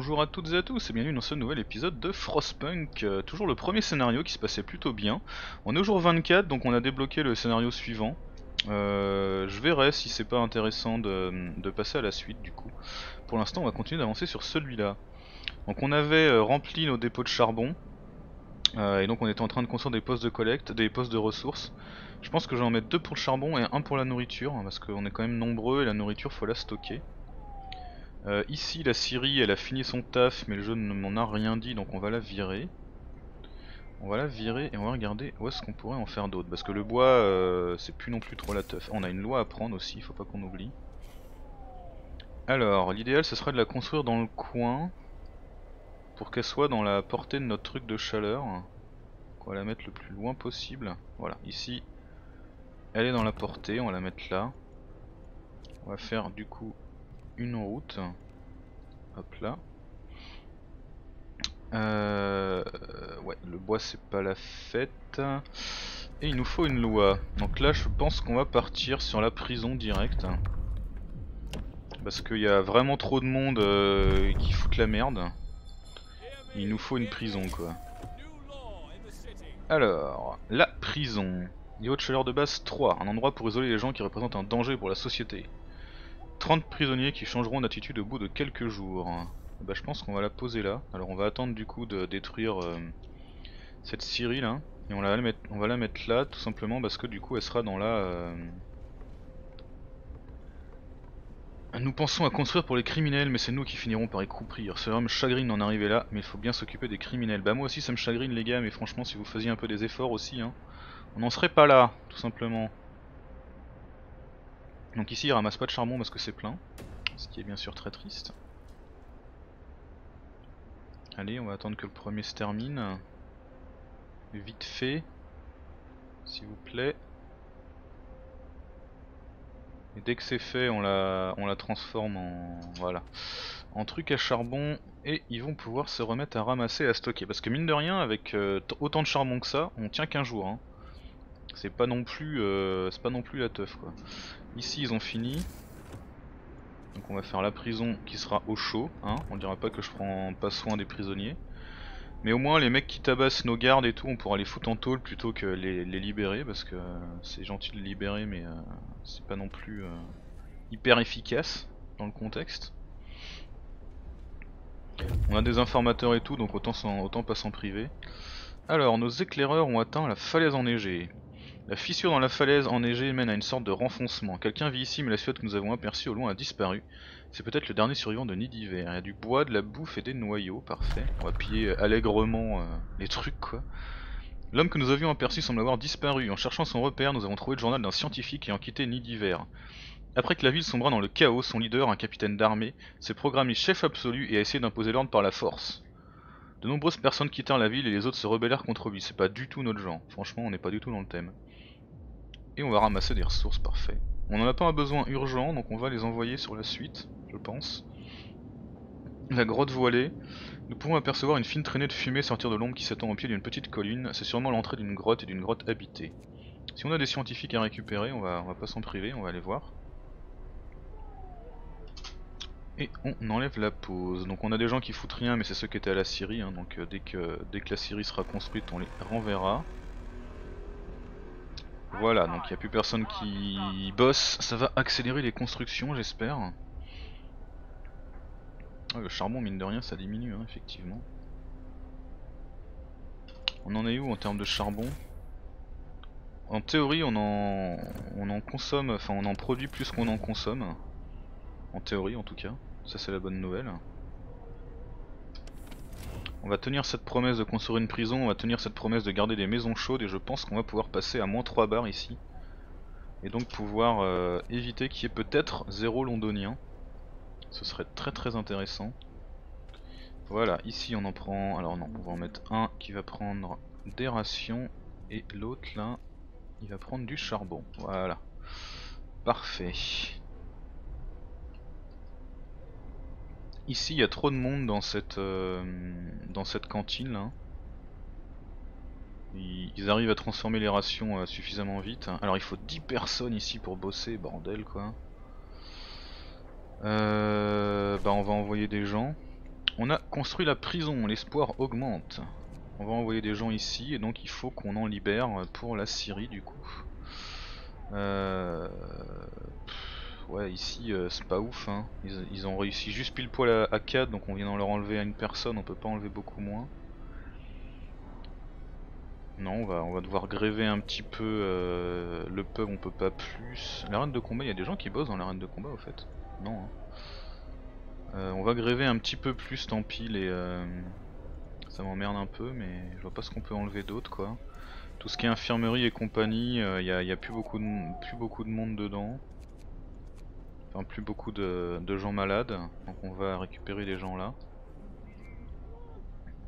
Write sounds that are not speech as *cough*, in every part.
Bonjour à toutes et à tous et bienvenue dans ce nouvel épisode de Frostpunk. Euh, toujours le premier scénario qui se passait plutôt bien. On est au jour 24 donc on a débloqué le scénario suivant. Euh, je verrai si c'est pas intéressant de, passer à la suite du coup. Pour l'instant on va continuer d'avancer sur celui-là. Donc on avait euh, rempli nos dépôts de charbon. et donc on était en train de construire des postes de collecte, des postes de ressources. Je pense que je vais en mettre deux pour le charbon et un pour la nourriture parce qu'on est quand même nombreux et la nourriture faut la stocker. Euh, ici la Syrie elle a fini son taf mais le jeu ne m'en a rien dit donc on va la virer. On va la virer et on va regarder où est-ce qu'on pourrait en faire d'autres parce que le bois euh, c'est plus non plus trop la teuf. On a une loi à prendre aussi, faut pas qu'on oublie. Alors l'idéal ce serait de la construire dans le coin pour qu'elle soit dans la portée de notre truc de chaleur. On va la mettre le plus loin possible. Voilà, ici elle est dans la portée, on va la mettre là. On va faire du coup une route. Hop là. Euh, ouais, le bois c'est pas la fête. Et il nous faut une loi. Donc là je pense qu'on va partir sur la prison directe. Parce qu'il y a vraiment trop de monde euh, qui fout la merde. Il nous faut une prison quoi. Alors, la prison. Niveau de chaleur de base 3, un endroit pour isoler les gens qui représentent un danger pour la société. 30 prisonniers qui changeront d'attitude au bout de quelques jours. Bah je pense qu'on va la poser là. Alors on va attendre du coup de détruire euh, cette Syrie là. Et on, va la mettre là tout simplement parce que du coup elle sera dans la... Euh, nous pensons à construire pour les criminels mais c'est nous qui finirons par y croupir. Cela me chagrine d'en arriver là mais il faut bien s'occuper des criminels. Bah moi aussi ça me chagrine les gars mais franchement si vous faisiez un peu des efforts aussi hein, on n'en serait pas là tout simplement. Donc ici il ramasse pas de charbon parce que c'est plein, ce qui est bien sûr très triste. Allez, on va attendre que le premier se termine. Vite fait, s'il vous plaît. Et dès que c'est fait, on la, transforme en voilà, en truc à charbon et ils vont pouvoir se remettre à ramasser et à stocker. Parce que mine de rien, avec euh, autant de charbon que ça, on tient qu'un jour. Hein. C'est pas non plus, euh, c'est pas non plus la teuf quoi. Ici ils ont fini. Donc on va faire la prison qui sera au chaud, hein. on dira pas que je prends pas soin des prisonniers. Mais au moins les mecs qui tabassent nos gardes et tout, on pourra les foutre en tôle plutôt que les, libérer parce que c'est gentil de les libérer mais euh, c'est pas non plus euh, hyper efficace dans le contexte. On a des informateurs et tout donc autant, autant pas s'en priver. Alors nos éclaireurs ont atteint la falaise enneigée. La fissure dans la falaise enneigée mène à une sorte de renfoncement. Quelqu'un vit ici mais la silhouette que nous avons aperçue au loin a disparu. C'est peut-être le dernier survivant de Nid d'hiver. Il y a du bois, de la bouffe et des noyaux, parfait. On va piller allègrement euh, les trucs quoi. L'homme que nous avions aperçu semble avoir disparu. En cherchant son repère, nous avons trouvé le journal d'un scientifique ayant quitté Nid d'hiver. Après que la ville sombra dans le chaos, son leader, un capitaine d'armée, s'est programmé chef absolu et a essayé d'imposer l'ordre par la force. De nombreuses personnes quittèrent la ville et les autres se rebellèrent contre lui. C'est pas du tout notre genre. Franchement, on n'est pas du tout dans le thème. On va ramasser des ressources, parfait. On n'en a pas un besoin urgent, donc on va les envoyer sur la suite, je pense. La grotte voilée. Nous pouvons apercevoir une fine traînée de fumée sortir de l'ombre qui s'étend au pied d'une petite colline. C'est sûrement l'entrée d'une grotte et d'une grotte habitée. Si on a des scientifiques à récupérer, on va, on va pas s'en priver, on va aller voir. Et on enlève la pause. Donc on a des gens qui foutent rien, mais c'est ceux qui étaient à la Syrie. Hein. donc euh, que, dès que la Syrie sera construite, on les renverra. Voilà, donc il n'y a plus personne qui bosse. Ça va accélérer les constructions, j'espère. Ah, le charbon, mine de rien, ça diminue, hein, effectivement. On en est où en termes de charbon? En théorie, on en, on en consomme, enfin on en produit plus qu'on en consomme. En théorie, en tout cas. Ça, c'est la bonne nouvelle. On va tenir cette promesse de construire une prison, on va tenir cette promesse de garder des maisons chaudes et je pense qu'on va pouvoir passer à moins 3 bars ici. Et donc pouvoir euh, éviter qu'il y ait peut-être 0 londonien. Ce serait très très intéressant. Voilà, ici on en prend... Alors non, on va en mettre un qui va prendre des rations et l'autre là, il va prendre du charbon. Voilà. Parfait. Ici, il y a trop de monde dans cette, euh, dans cette cantine là. Ils, arrivent à transformer les rations euh, suffisamment vite. Alors il faut 10 personnes ici pour bosser, bordel quoi. Euh, bah on va envoyer des gens. On a construit la prison, l'espoir augmente. On va envoyer des gens ici et donc il faut qu'on en libère pour la Syrie du coup. Euh... Ouais ici euh, c'est pas ouf hein. Ils, ont réussi juste pile poil à, 4 donc on vient d'en leur enlever à une personne, on peut pas enlever beaucoup moins. Non on va, on va devoir gréver un petit peu euh, le pub, on peut pas plus. L'arène de combat, il y a des gens qui bossent dans l'arène de combat au fait. Non hein. Euh, on va gréver un petit peu plus, tant pis, les, ça m'emmerde un peu, mais je vois pas ce qu'on peut enlever d'autre quoi. Tout ce qui est infirmerie et compagnie, il euh, n'y a, plus, beaucoup plus beaucoup de monde dedans. Enfin, plus beaucoup de, gens malades, donc on va récupérer les gens là.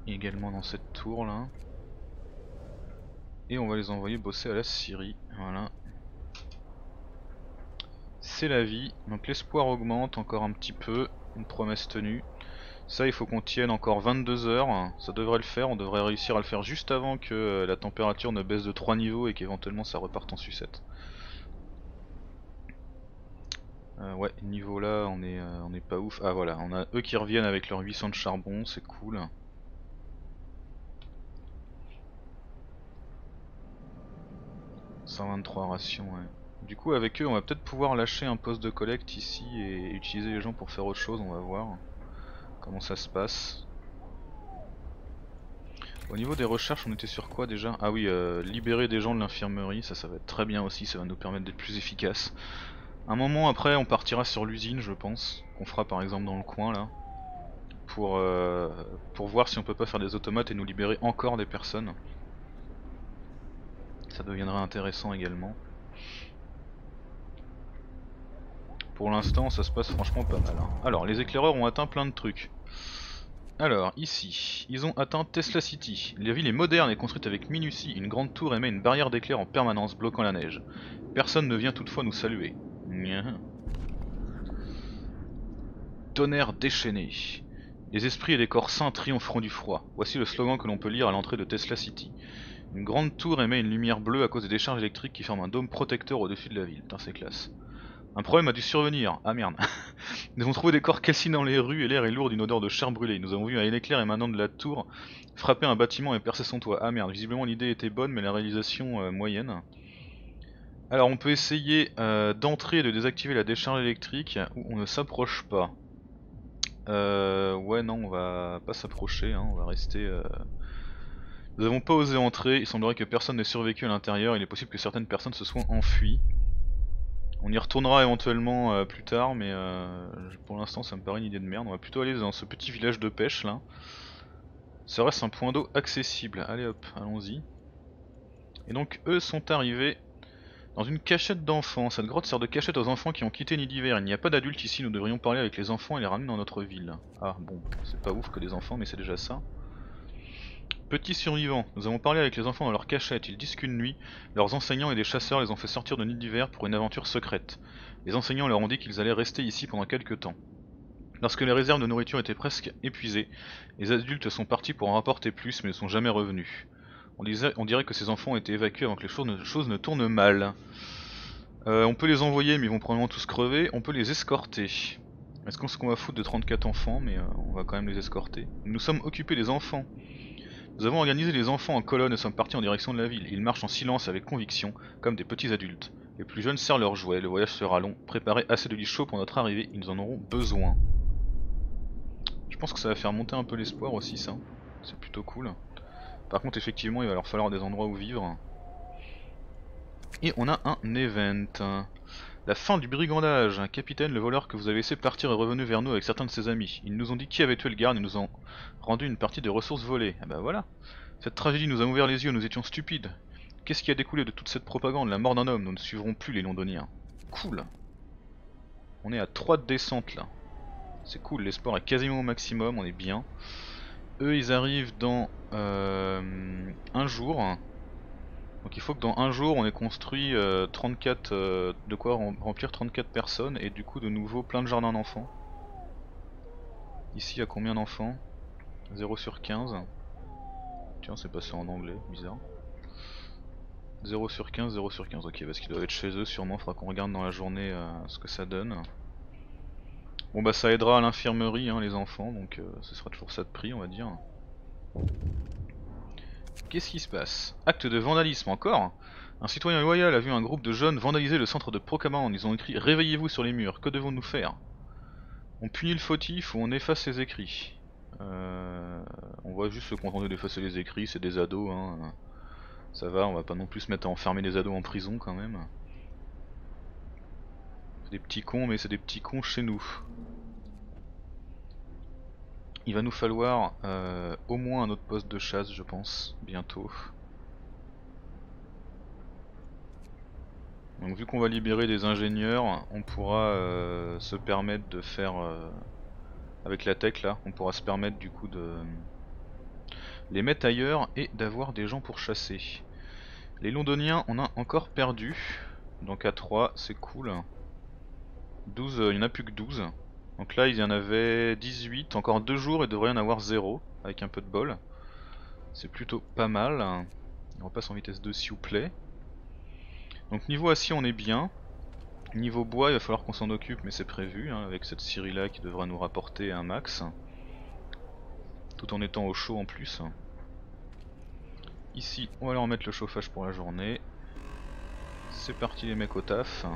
également dans cette tour là. Et on va les envoyer bosser à la Syrie, voilà. C'est la vie, donc l'espoir augmente encore un petit peu une promesse tenue. Ça il faut qu'on tienne encore 22 heures, ça devrait le faire, on devrait réussir à le faire juste avant que euh, la température ne baisse de 3 niveaux et qu'éventuellement ça reparte en sucette. Euh, ouais, niveau là on est, euh, on est pas ouf. Ah voilà, on a eux qui reviennent avec leurs 800 de charbon, c'est cool. « 123 rations, ouais. Du coup avec eux on va peut-être pouvoir lâcher un poste de collecte ici et utiliser les gens pour faire autre chose, on va voir comment ça se passe. Au niveau des recherches on était sur quoi déjà? Ah oui, euh, libérer des gens de l'infirmerie, ça ça va être très bien aussi, ça va nous permettre d'être plus efficace. Un moment après on partira sur l'usine je pense, qu'on fera par exemple dans le coin là. Pour, euh, pour voir si on peut pas faire des automates et nous libérer encore des personnes. Ça deviendra intéressant également. Pour l'instant ça se passe franchement pas mal. Hein. Alors les éclaireurs ont atteint plein de trucs. Alors ici, ils ont atteint Tesla City. La ville est moderne et construite avec minutie. Une grande tour émet une barrière d'éclair en permanence bloquant la neige. Personne ne vient toutefois nous saluer. Tonnerre déchaîné. Les esprits et les corps saints triompheront du froid. Voici le slogan que l'on peut lire à l'entrée de Tesla City. Une grande tour émet une lumière bleue à cause des décharges électriques qui forment un dôme protecteur au-dessus de la ville. Putain c'est classe. Un problème a dû survenir. Ah merde. *laughs* Nous avons trouvé des corps calcinés dans les rues et l'air est lourd d'une odeur de chair brûlée. Nous avons vu un éclair émanant de la tour frapper un bâtiment et percer son toit. Ah merde, visiblement l'idée était bonne mais la réalisation euh, moyenne. Alors on peut essayer euh, d'entrer et de désactiver la décharge électrique où on ne s'approche pas. Euh, ouais non on va pas s'approcher, hein. on va rester... Nous n'avons pas osé entrer, il semblerait que personne n'ait survécu à l'intérieur, il est possible que certaines personnes se soient enfuies. On y retournera éventuellement euh, plus tard, mais euh, pour l'instant ça me paraît une idée de merde. On va plutôt aller dans ce petit village de pêche là. Serait-ce un point d'eau accessible? Allez hop, allons-y. Et donc eux sont arrivés dans une cachette d'enfants. Cette grotte sert de cachette aux enfants qui ont quitté Nid d'hiver. Il n'y a pas d'adultes ici, nous devrions parler avec les enfants et les ramener dans notre ville. Ah bon, c'est pas ouf que des enfants, mais c'est déjà ça. Petits survivants, nous avons parlé avec les enfants dans leur cachette, ils disent qu'une nuit, leurs enseignants et des chasseurs les ont fait sortir de nid d'hiver pour une aventure secrète. Les enseignants leur ont dit qu'ils allaient rester ici pendant quelques temps. Lorsque les réserves de nourriture étaient presque épuisées, les adultes sont partis pour en rapporter plus mais ne sont jamais revenus. On, dirait que ces enfants ont été évacués avant que les choses ne, tournent mal. Euh, on peut les envoyer mais ils vont probablement tous crever, on peut les escorter. Est-ce qu'on qu'on va foutre de 34 enfants mais euh, on va quand même les escorter. Nous sommes occupés des enfants. Nous avons organisé les enfants en colonne et sommes partis en direction de la ville. Ils marchent en silence avec conviction, comme des petits adultes. Les plus jeunes serrent leurs jouets, le voyage sera long. Préparez assez de lits chauds pour notre arrivée, ils en auront besoin. Je pense que ça va faire monter un peu l'espoir aussi ça. C'est plutôt cool. Par contre effectivement il va leur falloir des endroits où vivre. Et on a un event. La fin du brigandage. Capitaine, le voleur que vous avez laissé partir est revenu vers nous avec certains de ses amis. Ils nous ont dit qui avait tué le garde et nous ont rendu une partie des ressources volées. Ah bah voilà. Cette tragédie nous a ouvert les yeux, nous étions stupides. Qu'est-ce qui a découlé de toute cette propagande? La mort d'un homme, nous ne suivrons plus les londoniens. Cool. On est à 3 de descente là. C'est cool, l'espoir est quasiment au maximum, on est bien. Eux ils arrivent dans euh, un jour. Donc il faut que dans un jour on ait construit 34, euh, euh, de quoi remplir 34 personnes et du coup de nouveau plein de jardins d'enfants. Ici il y a combien d'enfants? 0 sur 15. Tiens c'est passé en anglais, bizarre. 0 sur 15, 0 sur 15, ok parce qu'ils doivent être chez eux sûrement, faudra qu'on regarde dans la journée ce que ça donne. Bon bah ça aidera à l'infirmerie hein, les enfants, donc euh, ce sera toujours ça de prix on va dire. Qu'est-ce qui se passe? Acte de vandalisme encore? Un citoyen loyal a vu un groupe de jeunes vandaliser le centre de Procamande. Ils ont écrit Réveillez-vous sur les murs, que devons-nous faire? On punit le fautif ou on efface les écrits euh, On va juste se contenter d'effacer les écrits, c'est des ados. Hein. Ça va, on va pas non plus se mettre à enfermer les ados en prison quand même. Des petits cons, mais c'est des petits cons chez nous. Il va nous falloir euh, au moins un autre poste de chasse, je pense, bientôt. Donc vu qu'on va libérer des ingénieurs, on pourra euh, se permettre de faire, euh, avec la tech là, on pourra se permettre du coup de les mettre ailleurs et d'avoir des gens pour chasser. Les londoniens, on a encore perdu, donc à 3, c'est cool. 12, il n'y en a plus que 12. Donc là il y en avait 18, encore deux jours et devrait y en avoir 0 avec un peu de bol. C'est plutôt pas mal. On repasse en vitesse 2 s'il vous plaît. Donc niveau acier on est bien. Niveau bois il va falloir qu'on s'en occupe mais c'est prévu hein, avec cette scierie là qui devra nous rapporter un max. Tout en étant au chaud en plus. Ici on va aller remettre le chauffage pour la journée. C'est parti les mecs au taf.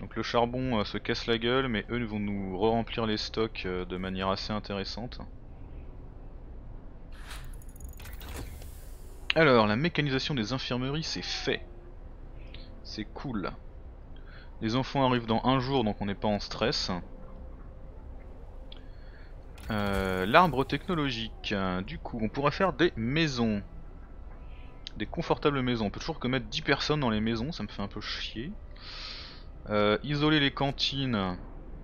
Donc le charbon euh, se casse la gueule, mais eux vont nous re-remplir les stocks euh, de manière assez intéressante. Alors, la mécanisation des infirmeries, c'est fait. C'est cool. Les enfants arrivent dans un jour, donc on n'est pas en stress. Euh, l'arbre technologique, du coup, on pourrait faire des maisons. Des confortables maisons. On peut toujours que mettre 10 personnes dans les maisons, ça me fait un peu chier. Euh, isoler les cantines,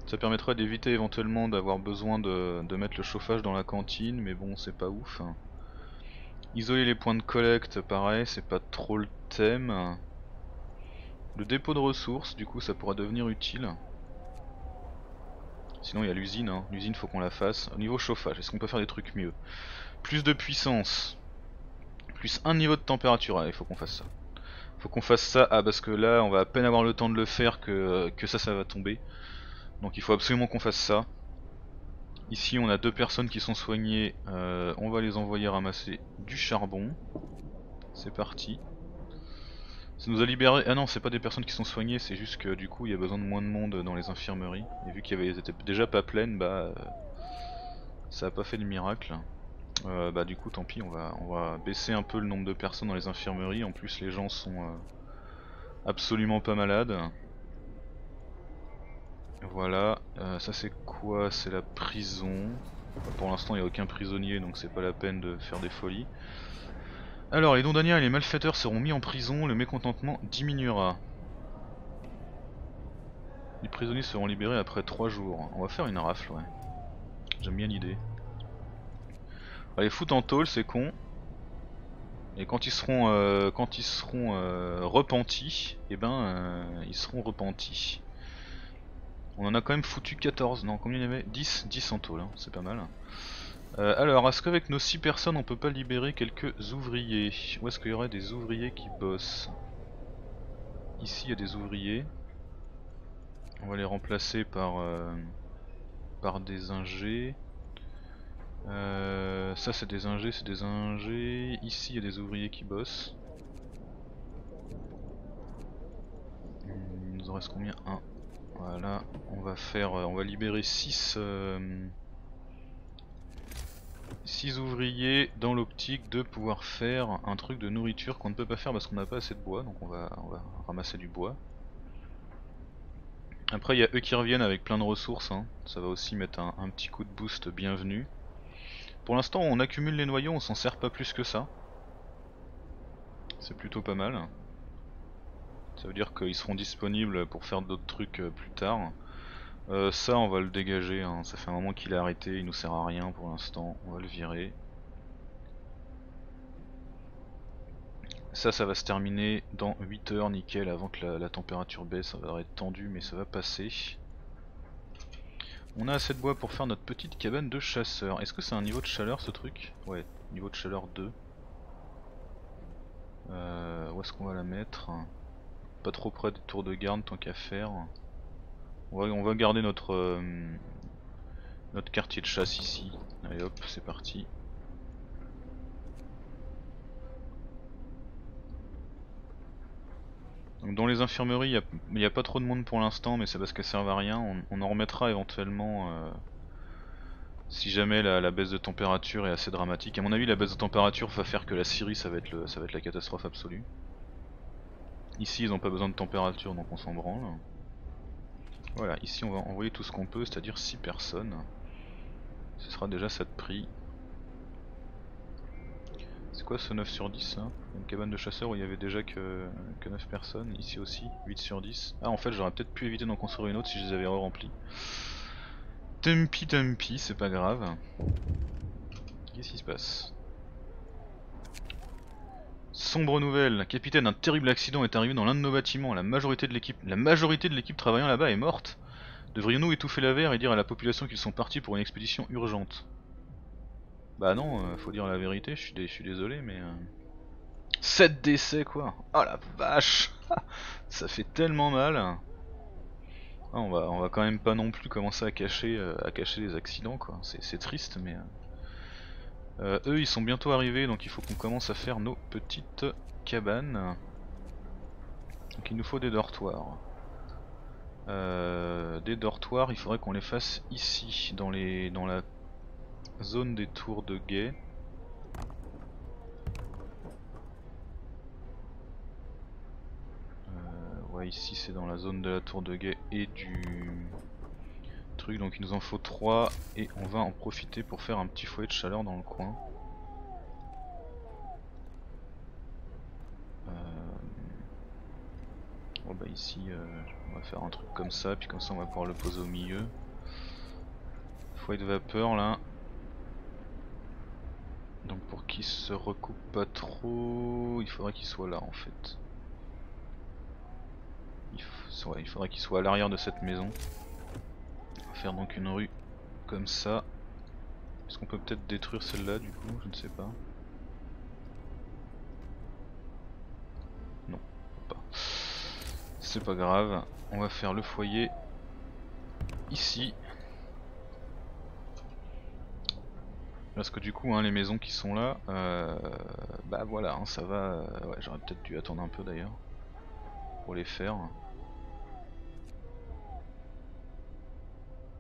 ça permettrait d'éviter éventuellement d'avoir besoin de, mettre le chauffage dans la cantine, mais bon c'est pas ouf. Isoler les points de collecte, pareil, c'est pas trop le thème. Le dépôt de ressources, du coup ça pourra devenir utile. Sinon il y a l'usine, hein. l'usine faut qu'on la fasse. Au niveau chauffage, est-ce qu'on peut faire des trucs mieux? Plus de puissance, plus un niveau de température, il faut qu'on fasse ça. Faut qu'on fasse ça, ah parce que là on va à peine avoir le temps de le faire que, que ça ça va tomber. Donc il faut absolument qu'on fasse ça. Ici on a deux personnes qui sont soignées, euh, on va les envoyer ramasser du charbon. C'est parti. Ça nous a libéré, ah non c'est pas des personnes qui sont soignées, c'est juste que du coup il y a besoin de moins de monde dans les infirmeries. Et vu qu'elles étaient déjà pas pleines, bah euh, ça a pas fait de miracle. Euh, bah du coup tant pis on va, on va baisser un peu le nombre de personnes dans les infirmeries, en plus les gens sont euh, absolument pas malades. Voilà, euh, ça c'est quoi? C'est la prison. Pour l'instant il n'y a aucun prisonnier donc c'est pas la peine de faire des folies. Alors les dondaniens et les malfaiteurs seront mis en prison, le mécontentement diminuera. Les prisonniers seront libérés après 3 jours. On va faire une rafle ouais. J'aime bien l'idée. Allez foutre en tôle c'est con. Et quand ils seront euh, quand ils seront euh, repentis, eh ben euh, ils seront repentis. On en a quand même foutu 14, non combien il y avait? 10 10 en tôle, hein, c'est pas mal. alors, est-ce qu'avec nos 6 personnes on peut pas libérer quelques ouvriers? Où est-ce qu'il y aurait des ouvriers qui bossent? Ici il y a des ouvriers. On va les remplacer par, par des ingés. Euh, ça c'est des ingés, c'est des ingés. Ici il y a des ouvriers qui bossent. Il nous en reste combien? Un. Voilà, on va faire, euh, on va libérer 6 6 euh, ouvriers dans l'optique de pouvoir faire un truc de nourriture qu'on ne peut pas faire parce qu'on n'a pas assez de bois, donc on va, on va ramasser du bois. Après il y a eux qui reviennent avec plein de ressources, hein. ça va aussi mettre un petit coup de boost bienvenu. Pour l'instant on accumule les noyaux, on s'en sert pas plus que ça. C'est plutôt pas mal. Ça veut dire qu'ils seront disponibles pour faire d'autres trucs euh, plus tard. Euh, ça on va le dégager, hein. ça fait un moment qu'il est arrêté, il nous sert à rien pour l'instant, on va le virer. Ça, ça va se terminer dans 8 heures, nickel, avant que la, la température baisse, ça va être tendu mais ça va passer. On a assez de bois pour faire notre petite cabane de chasseur. Est-ce que c'est un niveau de chaleur ce truc? Ouais, niveau de chaleur 2. Euh, où est-ce qu'on va la mettre? Pas trop près des tours de garde tant qu'à faire. On va, garder notre, euh, notre quartier de chasse ici. Allez hop, c'est parti. Donc dans les infirmeries, il n'y a, pas trop de monde pour l'instant, mais c'est parce qu'elles servent à rien. On, en remettra éventuellement euh, si jamais la, baisse de température est assez dramatique. A mon avis, la baisse de température va faire que la Syrie, ça va être, ça va être la catastrophe absolue. Ici, ils n'ont pas besoin de température, donc on s'en branle. Voilà, ici on va envoyer tout ce qu'on peut, c'est-à-dire 6 personnes. Ce sera déjà ça de prix. C'est quoi ce 9 sur 10 là Une cabane de chasseurs où il y avait déjà que, que 9 personnes, ici aussi, 8 sur 10. Ah en fait j'aurais peut-être pu éviter d'en construire une autre si je les avais re-remplis. Tumpy tumpy, c'est pas grave. Qu'est-ce qui se passe? Sombre nouvelle, capitaine, un terrible accident est arrivé dans l'un de nos bâtiments. La majorité de l'équipe, la majorité de l'équipe travaillant là-bas est morte. Devrions-nous étouffer la verre et dire à la population qu'ils sont partis pour une expédition urgente? Bah non, euh, faut dire la vérité, je suis, désolé, mais... 7 euh, décès quoi Oh la vache *laughs* Ça fait tellement mal ah, on, va, quand même pas non plus commencer à cacher, euh, les accidents quoi, c'est triste mais... Eux ils sont bientôt arrivés donc il faut qu'on commence à faire nos petites cabanes. Donc il nous faut des dortoirs. Des dortoirs, il faudrait qu'on les fasse ici, dans, les, dans la zone des tours de guet. Euh, ouais ici c'est dans la zone de la tour de guet et du donc il nous en faut 3 et on va en profiter pour faire un petit foyer de chaleur dans le coin. Euh, bon bah ici euh, on va faire un truc comme ça, puis comme ça on va pouvoir le poser au milieu. De vapeur là. Qu'il se recoupe pas trop, il faudrait qu'il soit là en fait. Il, faudrait qu'il soit à l'arrière de cette maison faire donc une rue comme ça. Est-ce qu'on peut peut-être détruire celle-là du coup? Je ne sais pas. Non, pas. C'est pas grave. On va faire le foyer ici. Parce que du coup, hein, les maisons qui sont là, euh, bah voilà, hein, ça va. ouais, j'aurais peut-être dû attendre un peu d'ailleurs pour les faire.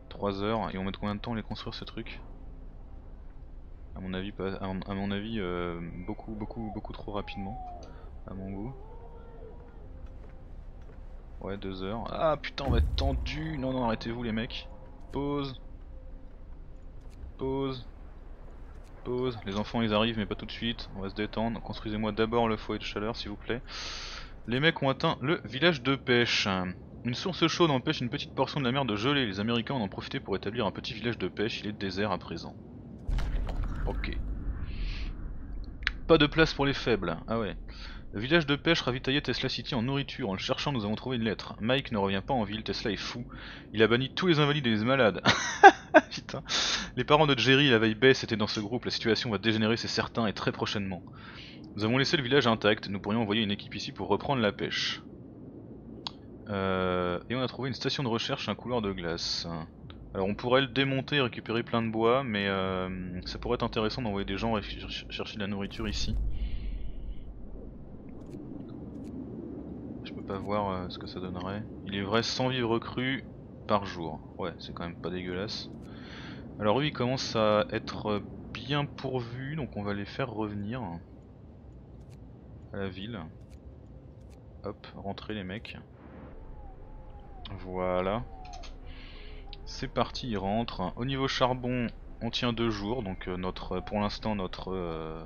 3 heures et on met combien de temps à les construire ce truc À mon avis, à, mon avis euh, beaucoup beaucoup beaucoup trop rapidement à mon goût. Ouais 2 heures. Ah putain on va être tendu Non non arrêtez-vous les mecs. Pause. Pause. Les enfants ils arrivent mais pas tout de suite. On va se détendre. Construisez-moi d'abord le foyer de chaleur s'il vous plaît. Les mecs ont atteint le village de pêche. Une source chaude empêche une petite portion de la mer de geler. Les Américains en ont profité pour établir un petit village de pêche. Il est désert à présent. Ok. Pas de place pour les faibles. Ah ouais. Le village de pêche ravitaillait Tesla City en nourriture. En le cherchant, nous avons trouvé une lettre. Mike ne revient pas en ville. Tesla est fou. Il a banni tous les invalides et les malades. *laughs* Putain. Les parents de Jerry la veille baisse étaient dans ce groupe. La situation va dégénérer, c'est certain, et très prochainement. Nous avons laissé le village intact. Nous pourrions envoyer une équipe ici pour reprendre la pêche. Euh, et on a trouvé une station de recherche, un couloir de glace. Alors on pourrait le démonter et récupérer plein de bois, mais euh, ça pourrait être intéressant d'envoyer des gens chercher de la nourriture ici. Je peux pas voir euh, ce que ça donnerait. Il est vrai 100 vivres crus par jour. Ouais, c'est quand même pas dégueulasse. Alors lui il commence à être bien pourvu, donc on va les faire revenir à la ville. Hop, rentrer les mecs. Voilà. C'est parti, il rentre. Au niveau charbon, on tient deux jours, donc euh, notre, pour l'instant notre euh,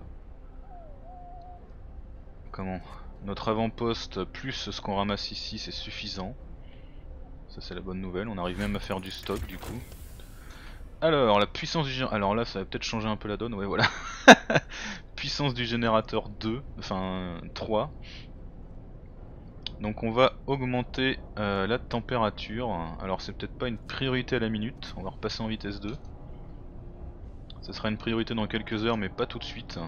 comment? Notre avant-poste plus ce qu'on ramasse ici, c'est suffisant. Ça c'est la bonne nouvelle. On arrive même à faire du stock du coup. Alors la puissance du alors là ça va peut-être changer un peu la donne. Ouais voilà. *laughs* puissance du générateur 2, enfin 3. Donc on va augmenter euh, la température. Alors c'est peut-être pas une priorité à la minute, on va repasser en vitesse 2. Ce sera une priorité dans quelques heures mais pas tout de suite.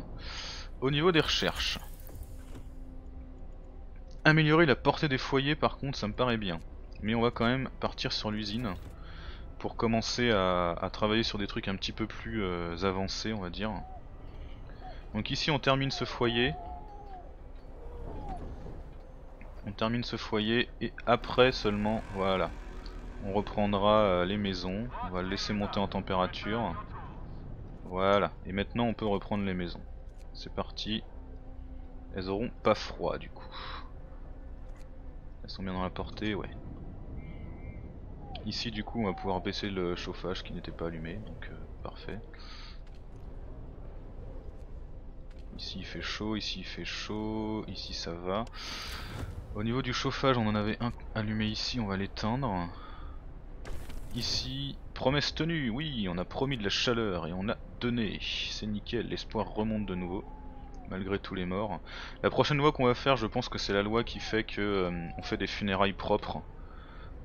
Au niveau des recherches. Améliorer la portée des foyers par contre ça me paraît bien. Mais on va quand même partir sur l'usine pour commencer à, travailler sur des trucs un petit peu plus euh, avancés on va dire. Donc ici on termine ce foyer. On termine ce foyer et après seulement, voilà, on reprendra euh, les maisons. On va le laisser monter en température. Voilà, et maintenant on peut reprendre les maisons. C'est parti. Elles auront pas froid du coup. Elles sont bien dans la portée, ouais. Ici du coup on va pouvoir baisser le chauffage qui n'était pas allumé, donc euh, parfait. Ici il fait chaud, ici il fait chaud, ici ça va. Au niveau du chauffage on en avait un allumé ici, on va l'éteindre. Ici, promesse tenue, oui, on a promis de la chaleur et on a donné. C'est nickel, l'espoir remonte de nouveau, malgré tous les morts. La prochaine loi qu'on va faire, je pense que c'est la loi qui fait que euh, on fait des funérailles propres.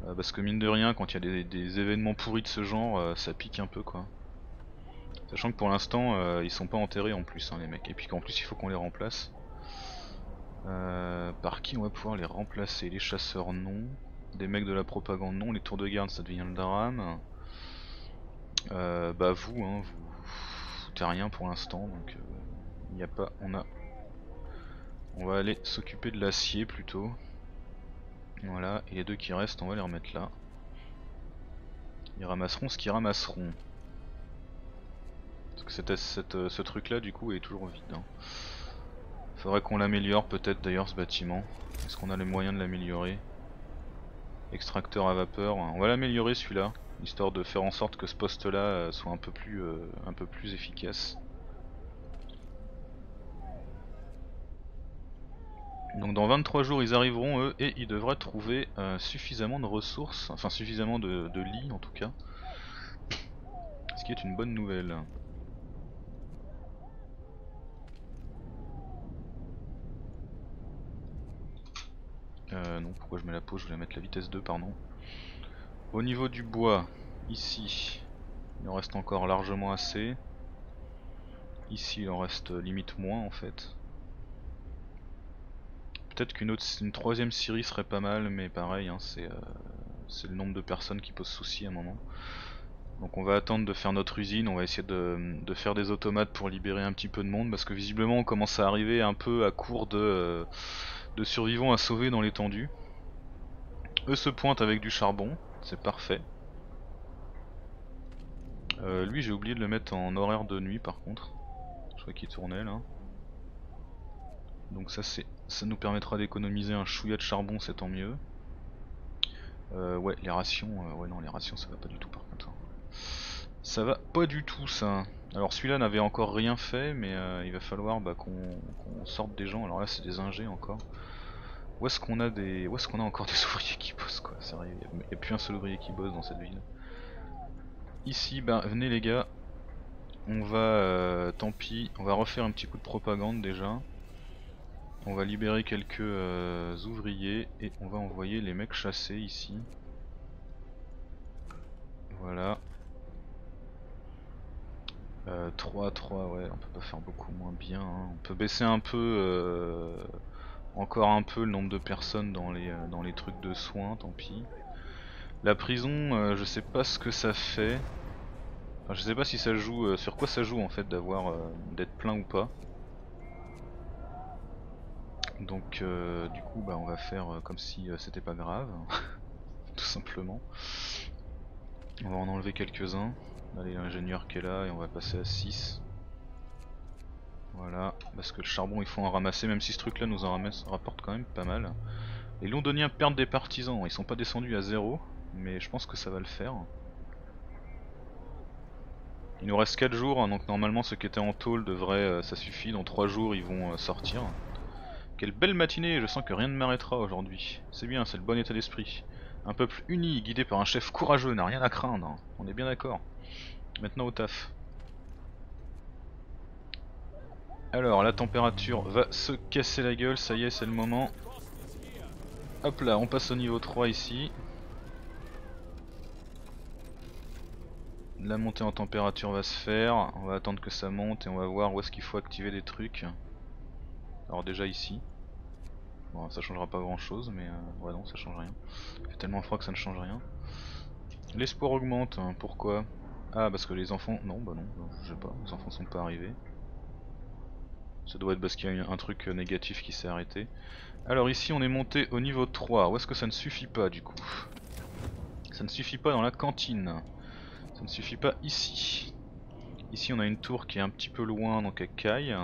Euh, parce que mine de rien, quand il y a des, événements pourris de ce genre, euh, ça pique un peu quoi. Sachant que pour l'instant, ils sont pas enterrés en plus hein, les mecs. Et puis qu'en plus il faut qu'on les remplace. par qui on va pouvoir les remplacer? Les chasseurs non. Des mecs de la propagande non, les tours de garde ça devient le drame. Euh, bah vous, hein, vous foutez rien pour l'instant, donc il pas, on a, on va aller s'occuper de l'acier plutôt. Voilà, et les deux qui restent, on va les remettre là. Ils ramasseront ce qu'ils ramasseront. Parce que euh, ce truc là du coup est toujours vide. Hein. Faudrait qu'on l'améliore peut-être d'ailleurs ce bâtiment. Est-ce qu'on a les moyens de l'améliorer? Extracteur à vapeur, on va l'améliorer celui-là, histoire de faire en sorte que ce poste là euh, soit un peu plus, euh, un peu plus efficace. Donc dans 23 jours ils arriveront eux et ils devraient trouver euh, suffisamment de ressources, enfin suffisamment de, de lits en tout cas. Ce qui est une bonne nouvelle. Euh, non, pourquoi je mets la pause Je voulais mettre la vitesse 2, pardon. Au niveau du bois, ici, il en reste encore largement assez. Ici, il en reste limite moins en fait. Peut-être qu'une autre, une troisième série serait pas mal, mais pareil, hein, euh, c'est le nombre de personnes qui pose souci à un moment. Donc on va attendre de faire notre usine, on va essayer de, faire des automates pour libérer un petit peu de monde, parce que visiblement on commence à arriver un peu à court de... Euh, survivants à sauver dans l'étendue. Eux se pointent avec du charbon, c'est parfait. Euh, lui j'ai oublié de le mettre en horaire de nuit par contre. Je crois qu'il tournait là. Donc ça ça nous permettra d'économiser un chouïa de charbon, c'est tant mieux. Euh, ouais les rations, euh, ouais non les rations ça va pas du tout par contre. Hein. Ça va pas du tout ça. Alors celui-là n'avait encore rien fait mais euh, il va falloir bah, qu'on sorte des gens. Alors là c'est des ingés encore. Où est-ce qu'on a encore *laughs* des ouvriers qui bossent quoi? Il n'y a, plus un seul ouvrier qui bosse dans cette ville. Ici, bah venez les gars. On va euh, tant pis, on va refaire un petit coup de propagande déjà. On va libérer quelques euh, ouvriers et on va envoyer les mecs chasser ici. Voilà. 3 euh, 3 ouais on peut pas faire beaucoup moins bien hein. on peut baisser un peu euh, encore un peu le nombre de personnes dans les, dans les trucs de soins tant pis la prison je sais pas ce que ça fait enfin, je sais pas si ça joue sur quoi ça joue en fait d'avoir d'être plein ou pas donc du coup bah on va faire comme si c'était pas grave *laughs* tout simplement on va en enlever quelques uns Allez l'ingénieur qui est là et on va passer à 6. Voilà, parce que le charbon il faut en ramasser, même si ce truc là nous en ramasse, rapporte quand même pas mal. Les londoniens perdent des partisans, ils sont pas descendus à 0, mais je pense que ça va le faire. Il nous reste 4 jours, hein, donc normalement ceux qui étaient en tôle devraient, euh, ça suffit, dans 3 jours ils vont euh, sortir. Quelle belle matinée, je sens que rien ne m'arrêtera aujourd'hui. C'est bien, c'est le bon état d'esprit. Un peuple uni, guidé par un chef courageux, n'a rien à craindre, on est bien d'accord. Maintenant au taf. Alors la température va se casser la gueule, ça y est c'est le moment. Hop là, on passe au niveau 3 ici. La montée en température va se faire, on va attendre que ça monte et on va voir où est-ce qu'il faut activer des trucs. Alors déjà ici. Bon, ça changera pas grand chose, mais euh, ouais, non, ça change rien. Il fait tellement froid que ça ne change rien. L'espoir augmente, hein, pourquoi? Ah, parce que les enfants. Non, bah non, je sais pas, les enfants sont pas arrivés. Ça doit être parce qu'il y a un truc négatif qui s'est arrêté. Alors ici on est monté au niveau 3, où est-ce que ça ne suffit pas du coup? Ça ne suffit pas dans la cantine. Ça ne suffit pas ici. Ici on a une tour qui est un petit peu loin donc elle caille.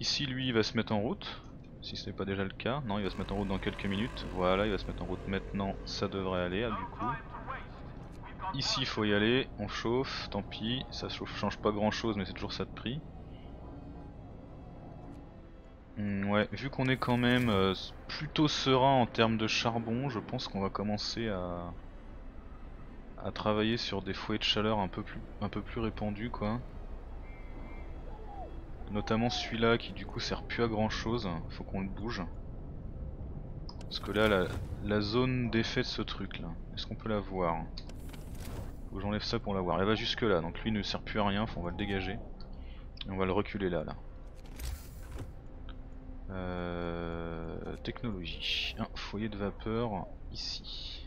Ici lui il va se mettre en route, si ce n'est pas déjà le cas. Non il va se mettre en route dans quelques minutes. Voilà il va se mettre en route maintenant, ça devrait aller ah, du coup. Ici il faut y aller, on chauffe, tant pis, ça change pas grand chose mais c'est toujours ça de prix. Hmm, ouais, vu qu'on est quand même euh, plutôt serein en termes de charbon, je pense qu'on va commencer à, à travailler sur des foyers de chaleur un peu plus, un peu plus répandus quoi. Notamment celui-là qui du coup sert plus à grand chose, faut qu'on le bouge. Parce que là, la, zone d'effet de ce truc là, est-ce qu'on peut la voir? Faut que j'enlève ça pour la voir. Elle va jusque là, donc lui ne sert plus à rien, on va le dégager. Et on va le reculer là, là. Euh, technologie. Foyer de vapeur ici.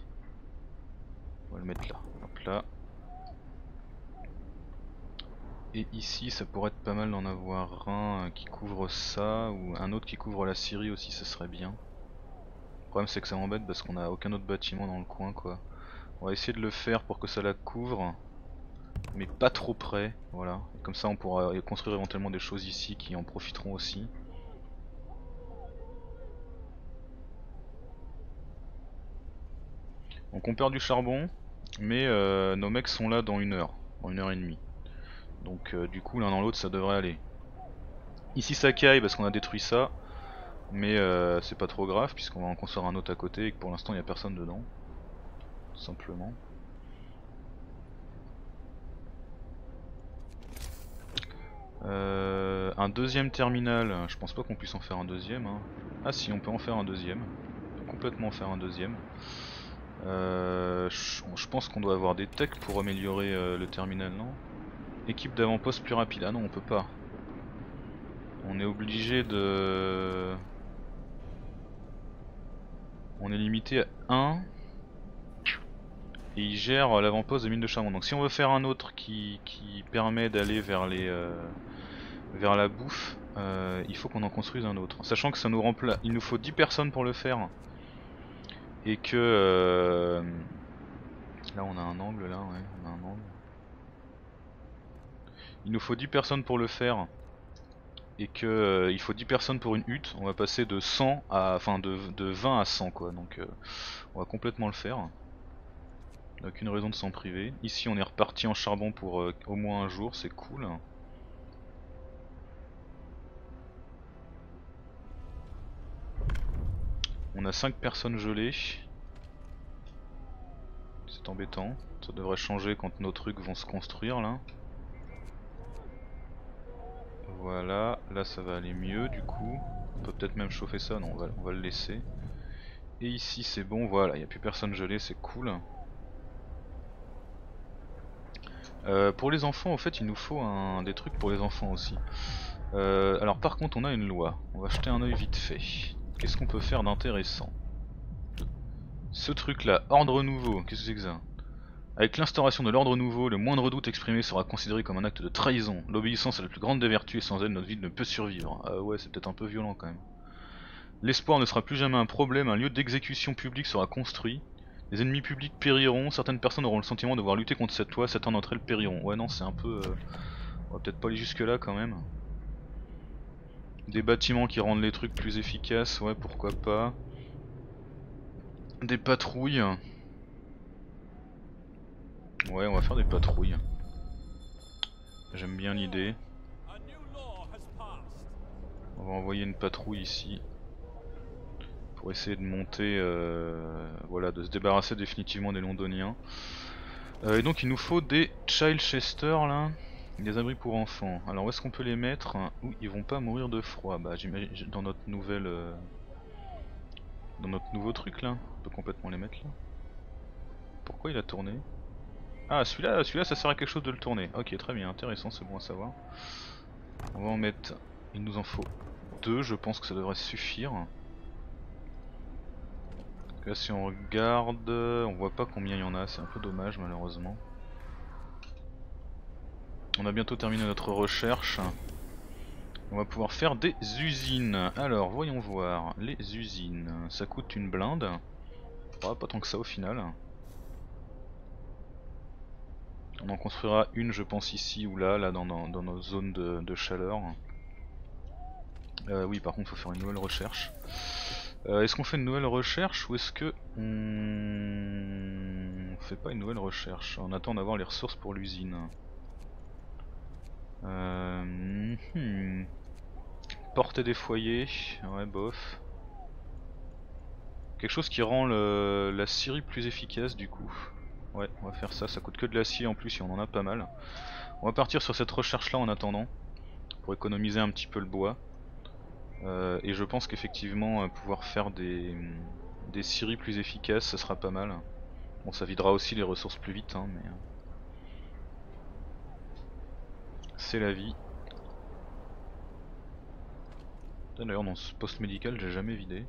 On va le mettre là. Hop là. Et ici ça pourrait être pas mal d'en avoir un qui couvre ça ou un autre qui couvre la Syrie aussi ce serait bien. Le problème c'est que ça m'embête parce qu'on a aucun autre bâtiment dans le coin quoi. On va essayer de le faire pour que ça la couvre mais pas trop près voilà. comme ça on pourra construire éventuellement des choses ici qui en profiteront aussi. Donc on perd du charbon, mais euh, nos mecs sont là dans une heure, dans une heure et demie. Donc euh, du coup l'un dans l'autre ça devrait aller. Ici ça caille parce qu'on a détruit ça, mais euh, c'est pas trop grave puisqu'on va en construire un autre à côté et que pour l'instant il n'y a personne dedans. Tout simplement. un deuxième terminal, je pense pas qu'on puisse en faire un deuxième. Hein. Ah si on peut en faire un deuxième, on peut complètement en faire un deuxième. Euh, je pense qu'on doit avoir des techs pour améliorer euh, le terminal, non? Équipe d'avant-poste plus rapide. Ah non, on peut pas. On est obligé de... On est limité à 1. Et il gère l'avant-poste de mine de charbon. Donc si on veut faire un autre qui, permet d'aller vers les... Euh, vers la bouffe, il faut qu'on en construise un autre. Sachant que ça nous remplace... Il nous faut 10 personnes pour le faire et que euh, là on a un angle là ouais on a un angle il nous faut 10 personnes pour le faire. Et que euh, il faut 10 personnes pour une hutte. On va passer de 100 à enfin de, 20 à 100 quoi. Donc euh, on va complètement le faire. Aucune raison de s'en priver. Ici on est reparti en charbon pour au moins un jour. C'est cool. On a 5 personnes gelées. C'est embêtant. Ça devrait changer quand nos trucs vont se construire là. Voilà, là ça va aller mieux du coup. On peut peut-être même chauffer ça, non on va, le laisser. Et ici c'est bon, voilà, il n'y a plus personne gelé, c'est cool. Euh, pour les enfants, en fait, il nous faut un, des trucs pour les enfants aussi. Euh, alors par contre, on a une loi. On va jeter un oeil vite fait. Qu'est-ce qu'on peut faire d'intéressant? Ce truc là, ordre nouveau, qu'est-ce que c'est que ça? Avec l'instauration de l'ordre nouveau, le moindre doute exprimé sera considéré comme un acte de trahison. L'obéissance est la plus grande des vertus et sans elle notre vie ne peut survivre. Ah ouais, c'est peut-être un peu violent quand même. L'espoir ne sera plus jamais un problème, un lieu d'exécution publique sera construit. Les ennemis publics périront, certaines personnes auront le sentiment de devoir lutter contre cette loi, certains d'entre elles périront. Ouais non, c'est un peu... Euh, on va peut-être pas aller jusque là quand même. Des bâtiments qui rendent les trucs plus efficaces, ouais pourquoi pas. Des patrouilles. Ouais on va faire des patrouilles. J'aime bien l'idée. On va envoyer une patrouille ici. Pour essayer de monter, euh, voilà, de se débarrasser définitivement des londoniens. Euh, et donc il nous faut des Chester là. Des abris pour enfants. Alors où est-ce qu'on peut les mettre? Où ils vont pas mourir de froid Bah j'imagine dans notre nouvelle... Euh, dans notre nouveau truc là. On peut complètement les mettre là. Pourquoi il a tourné? Ah celui-là, celui-là ça sert à quelque chose de le tourner. Ok très bien, intéressant, c'est bon à savoir. On va en mettre... Il nous en faut 2 je pense que ça devrait suffire. Là si on regarde, on voit pas combien il y en a, c'est un peu dommage malheureusement. On a bientôt terminé notre recherche. On va pouvoir faire des usines. Alors voyons voir, les usines, ça coûte une blinde. pas tant que ça au final. On en construira une je pense ici ou là, là dans, nos zones de, chaleur. Euh, oui par contre faut faire une nouvelle recherche. Euh, est-ce qu'on fait une nouvelle recherche ou est-ce que on... fait pas une nouvelle recherche? On attend d'avoir les ressources pour l'usine. Euh... Hmm. Porter des foyers, ouais bof. Quelque chose qui rend la scierie plus efficace du coup. Ouais, on va faire ça, ça coûte que de l'acier en plus et on en a pas mal. On va partir sur cette recherche là en attendant, pour économiser un petit peu le bois. Euh, et je pense qu'effectivement euh, pouvoir faire des, des scieries plus efficaces ça sera pas mal. Bon ça videra aussi les ressources plus vite hein, mais... Euh, c'est la vie. D'ailleurs dans ce poste médical j'ai jamais vidé.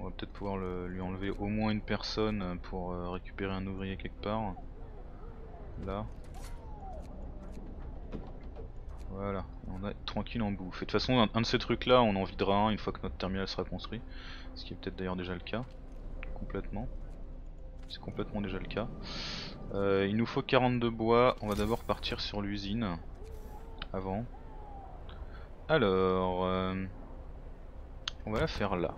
On va peut-être pouvoir lui enlever au moins une personne pour récupérer un ouvrier quelque part. Là. Voilà, on est tranquille en bouffe. De toute façon, un, de ces trucs là, on en videra un une fois que notre terminal sera construit. Ce qui est peut-être d'ailleurs déjà le cas. Complètement. C'est complètement déjà le cas. Euh, il nous faut 42 bois. On va d'abord partir sur l'usine. Avant. Alors, euh, on va la faire là.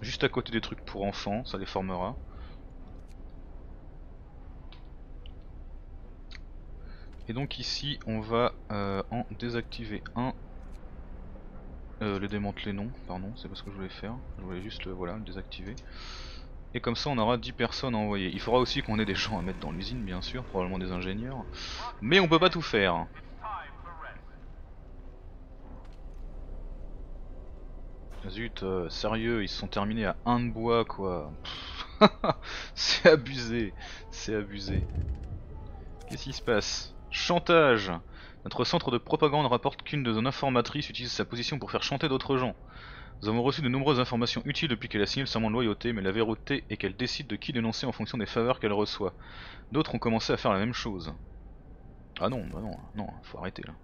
Juste à côté des trucs pour enfants, ça les formera. Et donc ici on va euh, en désactiver un. Euh, le démanteler non, pardon, c'est pas ce que je voulais faire. Je voulais juste le, voilà, le désactiver. Et comme ça on aura 10 personnes à envoyer. Il faudra aussi qu'on ait des gens à mettre dans l'usine bien sûr, probablement des ingénieurs. Mais on peut pas tout faire. Zut, euh, sérieux, ils se sont terminés à 1 de bois quoi. *laughs* c'est abusé, c'est abusé. Qu'est-ce qui se passe? Chantage Notre centre de propagande rapporte qu'une de nos informatrices utilise sa position pour faire chanter d'autres gens. Nous avons reçu de nombreuses informations utiles depuis qu'elle a signé le serment de loyauté, mais la vérité est qu'elle décide de qui dénoncer en fonction des faveurs qu'elle reçoit. D'autres ont commencé à faire la même chose. Ah non, bah non, non, faut arrêter là.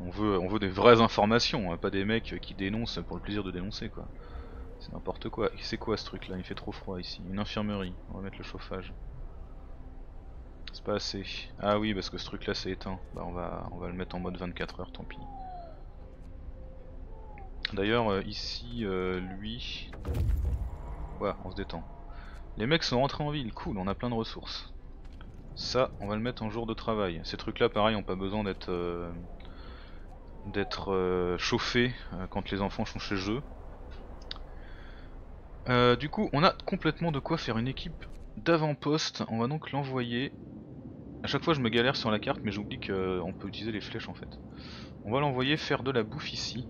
On veut, on des vraies informations, hein, pas des mecs qui dénoncent pour le plaisir de dénoncer quoi. C'est n'importe quoi. C'est quoi ce truc là Il fait trop froid ici. Une infirmerie. On va mettre le chauffage. C'est pas assez. Ah oui, parce que ce truc là c'est éteint. Bah on va, on va le mettre en mode 24 heures, tant pis. D'ailleurs, euh, ici, euh, lui... Voilà, on se détend. Les mecs sont rentrés en ville, cool, on a plein de ressources. Ça, on va le mettre en jour de travail. Ces trucs là, pareil, ont pas besoin d'être euh, d'être chauffés quand les enfants sont chez eux. du coup, on a complètement de quoi faire une équipe d'avant-poste. On va donc l'envoyer a chaque fois je me galère sur la carte mais j'oublie qu'on peut utiliser les flèches en fait. On va l'envoyer faire de la bouffe ici.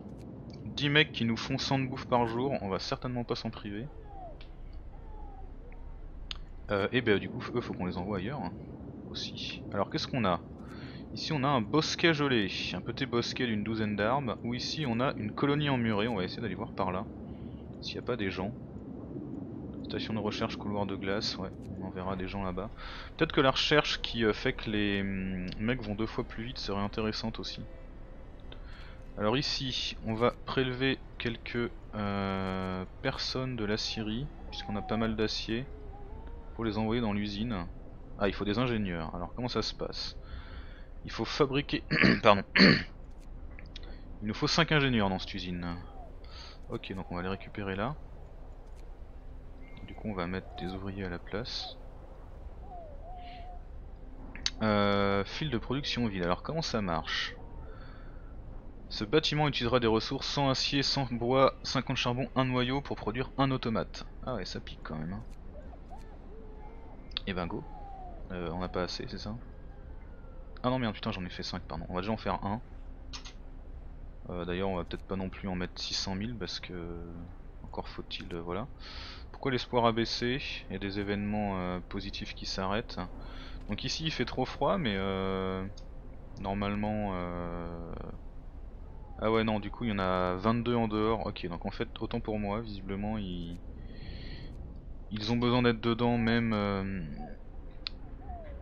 10 mecs qui nous font 100 de bouffe par jour, on va certainement pas s'en priver. Euh, et ben du coup eux faut qu'on les envoie ailleurs hein, aussi. Alors qu'est-ce qu'on a? Ici on a un bosquet gelé, un petit bosquet d'une douzaine d'arbres, ou ici on a une colonie emmurée, on va essayer d'aller voir par là. S'il n'y a pas des gens. Station de recherche couloir de glace, ouais, on enverra des gens là-bas. Peut-être que la recherche qui euh, fait que les hum, mecs vont deux fois plus vite serait intéressante aussi. Alors ici, on va prélever quelques euh, personnes de la Syrie, puisqu'on a pas mal d'acier, pour les envoyer dans l'usine. Ah, il faut des ingénieurs. Alors comment ça se passe? Il faut fabriquer... *clears throat* Pardon. il nous faut 5 ingénieurs dans cette usine. Ok, donc on va les récupérer là. Du coup on va mettre des ouvriers à la place. Euh, fil de production vide, alors comment ça marche? Ce bâtiment utilisera des ressources sans acier, sans bois, 50 charbon, un noyau pour produire un automate. Ah ouais ça pique quand même. Hein. Et ben go. Euh, on n'a pas assez c'est ça? Ah non merde putain j'en ai fait 5 pardon. On va déjà en faire un. Euh, d'ailleurs on va peut-être pas non plus en mettre 600 000 parce que encore faut-il voilà. Pourquoi l'espoir a baissé? Il y a des événements euh, positifs qui s'arrêtent. Donc ici il fait trop froid mais euh, normalement euh, Ah ouais non du coup il y en a 22 en dehors, ok donc en fait autant pour moi visiblement ils, ils ont besoin d'être dedans même euh,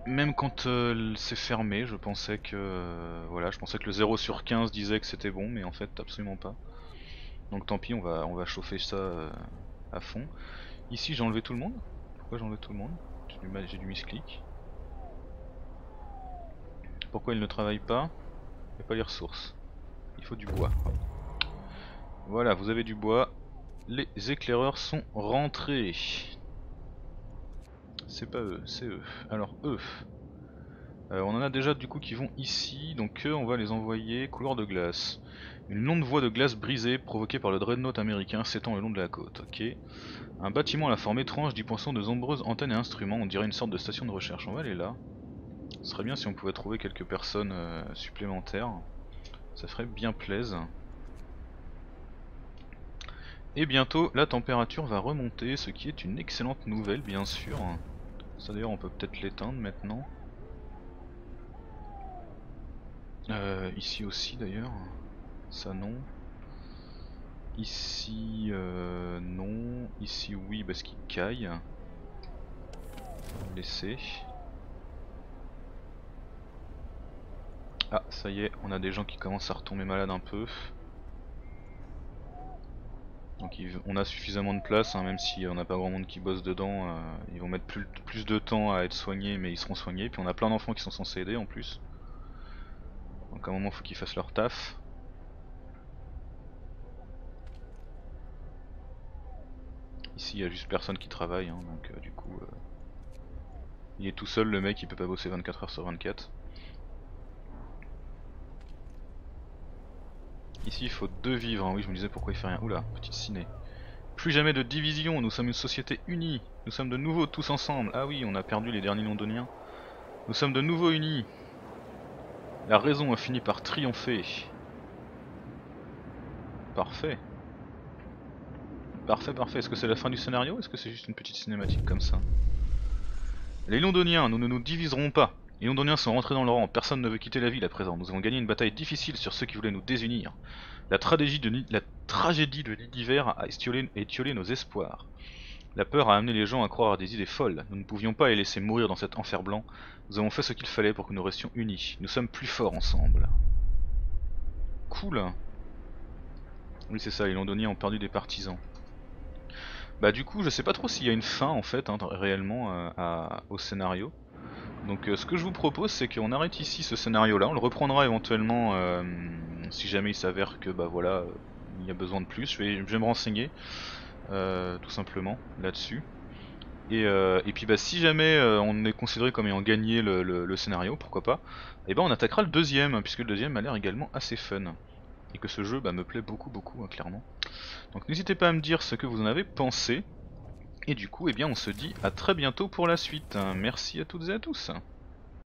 même quand euh, c'est fermé je pensais que euh, voilà je pensais que le 0 sur 15 disait que c'était bon mais en fait absolument pas donc tant pis on va on va chauffer ça à fond ici j'ai enlevé tout le monde pourquoi j'ai enlevé tout le monde? J'ai du misclic pourquoi il ne travaille pas? Il n'y a pas les ressources. Il faut du bois. Voilà, vous avez du bois. Les éclaireurs sont rentrés. C'est pas eux, c'est eux. Alors eux. Euh, on en a déjà du coup qui vont ici, donc eux on va les envoyer couloir de glace. Une longue voie de glace brisée provoquée par le dreadnought américain s'étend le long de la côte. Ok? Un bâtiment à la forme étrange dispensant de nombreuses antennes et instruments, on dirait une sorte de station de recherche. On va aller là. Ce serait bien si on pouvait trouver quelques personnes euh, supplémentaires. Ça ferait bien plaisir. Et bientôt la température va remonter, ce qui est une excellente nouvelle bien sûr. Ça d'ailleurs on peut peut-être l'éteindre maintenant. Euh, ici aussi d'ailleurs. Ça non. Ici euh, non. Ici oui parce qu'il caille. Laisser. Ah, ça y est, on a des gens qui commencent à retomber malades un peu. Donc on a suffisamment de place, hein, même si on n'a pas grand monde qui bosse dedans, euh, ils vont mettre plus, de temps à être soignés, mais ils seront soignés. Puis on a plein d'enfants qui sont censés aider en plus. Donc à un moment, faut qu'ils fassent leur taf. Ici, il y a juste personne qui travaille, hein, donc euh, du coup, euh, il est tout seul le mec, il peut pas bosser 24 heures sur 24. Ici il faut deux vivres, hein. oui je me disais pourquoi il fait rien. Oula, petite ciné. Plus jamais de division, nous sommes une société unie. Nous sommes de nouveau tous ensemble. Ah oui, on a perdu les derniers londoniens. Nous sommes de nouveau unis. La raison a fini par triompher. Parfait. Parfait, parfait. Est-ce que c'est la fin du scénario Est-ce que c'est juste une petite cinématique comme ça? Les londoniens, nous ne nous diviserons pas. Les Londoniens sont rentrés dans le rang, personne ne veut quitter la ville à présent. Nous avons gagné une bataille difficile sur ceux qui voulaient nous désunir. La tragédie de, d'hiver a étiolé, nos espoirs. La peur a amené les gens à croire à des idées folles. Nous ne pouvions pas les laisser mourir dans cet enfer blanc. Nous avons fait ce qu'il fallait pour que nous restions unis. Nous sommes plus forts ensemble. Cool. Oui c'est ça, les Londoniens ont perdu des partisans. Bah du coup je sais pas trop s'il y a une fin en fait hein, réellement euh, au scénario. Donc euh, ce que je vous propose c'est qu'on arrête ici ce scénario là, on le reprendra éventuellement euh, si jamais il s'avère que bah voilà il y a besoin de plus, je vais, me renseigner euh, tout simplement là-dessus. Et, puis bah si jamais on est considéré comme ayant gagné le, scénario, pourquoi pas, et eh ben on attaquera le deuxième, puisque le deuxième a l'air également assez fun. Et que ce jeu bah, me plaît beaucoup beaucoup hein, clairement. Donc n'hésitez pas à me dire ce que vous en avez pensé. Et du coup, eh bien, on se dit à très bientôt pour la suite. Merci à toutes et à tous.